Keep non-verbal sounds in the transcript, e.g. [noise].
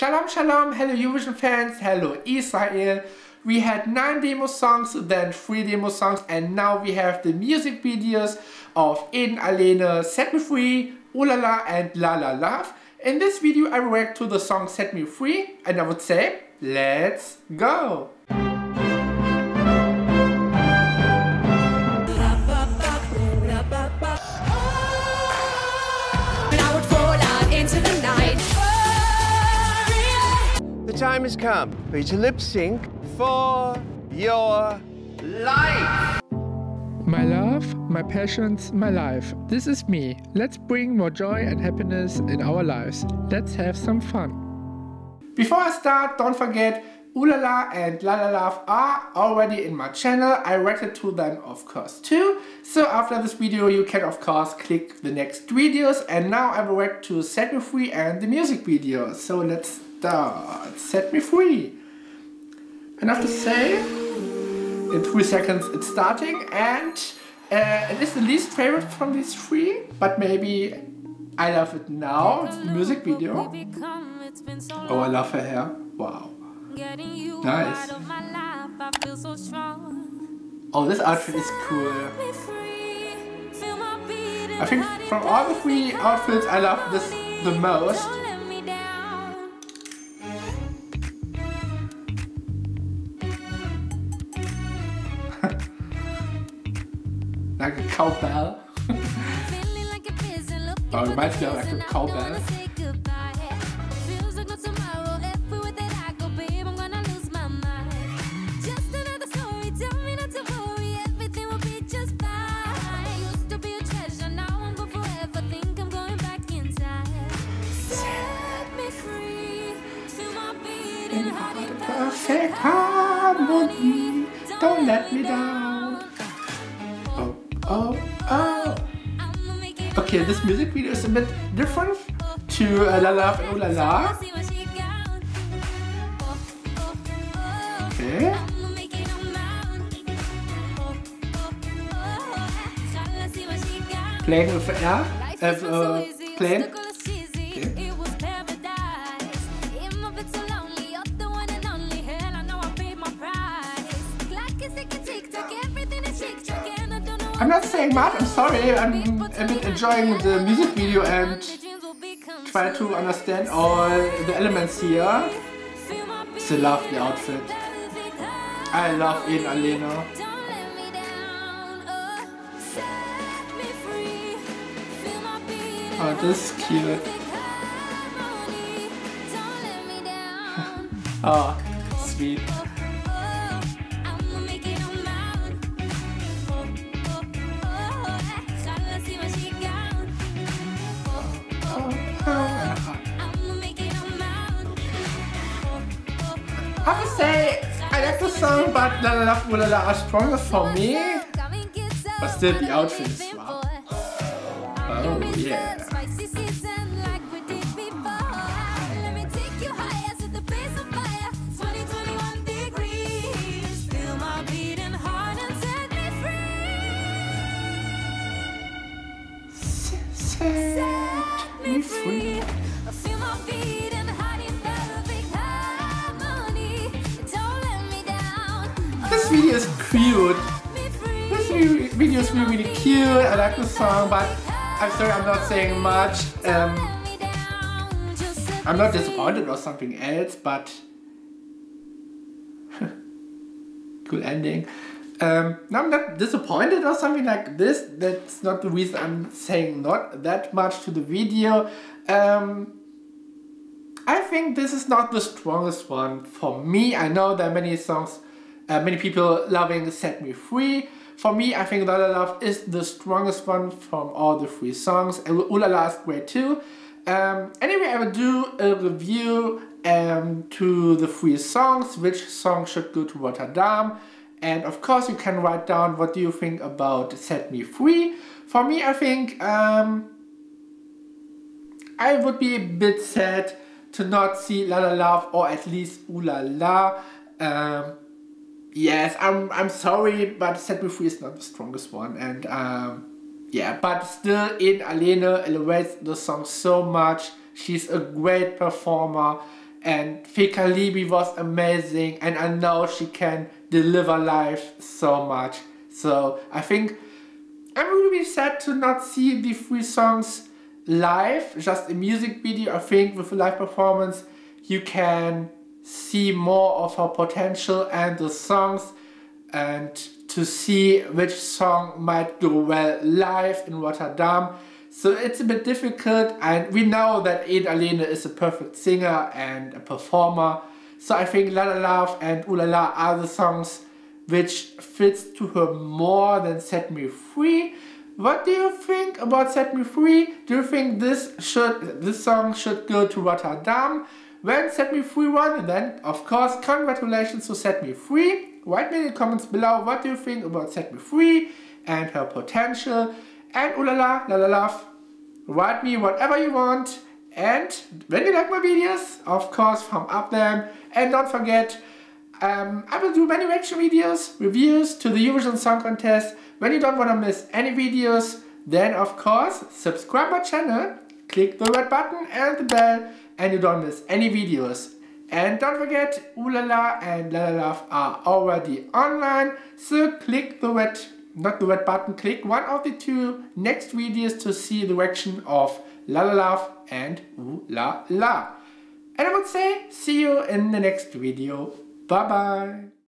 Shalom Shalom, hello Eurovision fans, hello Israel. We had 9 demo songs, then 3 demo songs and now we have the music videos of Eden Alene, Set Me Free, Ooh La La and La La Love. In this video I react to the song Set Me Free and I would say, let's go! Time has come for you to lip sync for your life. My love, my passions, my life. This is me. Let's bring more joy and happiness in our lives. Let's have some fun. Before I start, don't forget Ooh La La and La La Love are already in my channel. I reacted to them of course too. So after this video you can of course click the next videos and now I will react to Set Me Free and the music video. So let's start. Set me free. Have to say, in three seconds it's starting and uh, it is the least favorite from these three, but maybe I love it now. It's the music video. Oh, I love her hair. Wow. Nice. Oh, this outfit is cool. I think from all the three outfits, I love this the most. Like a cowbell. oh, it reminds me of like a oh, cowbell. perfect harmony. Don't let me down. Oh, oh. Okay, this music video is a bit different to uh, La La and Oh La La. Okay. Playing with air, uh, uh, playing I'm not saying much, I'm sorry, I'm a bit enjoying the music video and try to understand all the elements here. Still love the outfit. I love Eden Alene. Oh, this is cute. [laughs] oh, sweet. I would say. I like the song, but La La La La La are stronger for me. But still, the outfit is wow. Oh yeah. Set cute. This video is really, really cute. I like the song, but I'm sorry I'm not saying much. Um, I'm not disappointed or something else, but [laughs] cool ending. Um, I'm not disappointed or something like this. That's not the reason I'm saying not that much to the video. Um, I think this is not the strongest one for me. I know there are many songs uh, many people loving Set Me Free. For me, I think La La Love is the strongest one from all the three songs. And Ooh La La is great too. Um, anyway, I will do a review um, to the three songs, which song should go to Rotterdam. And of course, you can write down what do you think about Set Me Free. For me, I think um, I would be a bit sad to not see La La Love or at least Ooh La La. Um, yes, I'm I'm sorry, but Set Me Free is not the strongest one, and um, yeah, but still, Eden Alene elevates the song so much. She's a great performer, and Feker Libi was amazing and I know she can deliver live so much. So I think I'm really sad to not see the three songs live, just a music video. I think with a live performance you can see more of her potential and the songs and to see which song might go well live in Rotterdam. So it's a bit difficult and we know that Eden Alene is a perfect singer and a performer. So I think La La Love and Ooh La La are the songs which fits to her more than Set Me Free. What do you think about Set Me Free? Do you think this should this song should go to Rotterdam? When Set Me Free won, and then of course congratulations to Set Me Free. Write me in the comments below what do you think about Set Me Free and her potential and ooh la la la la love. Write me whatever you want and when you like my videos, of course thumb up them and don't forget um, I will do many reaction videos, reviews to the Eurovision Song Contest. When you don't want to miss any videos, then of course subscribe my channel, click the red button and the bell and you don't miss any videos. And don't forget, Ooh La La and La La Love are already online, so click the red, not the red button, click one of the two next videos to see the reaction of La La Love and Ooh La La. And I would say, see you in the next video. Bye bye.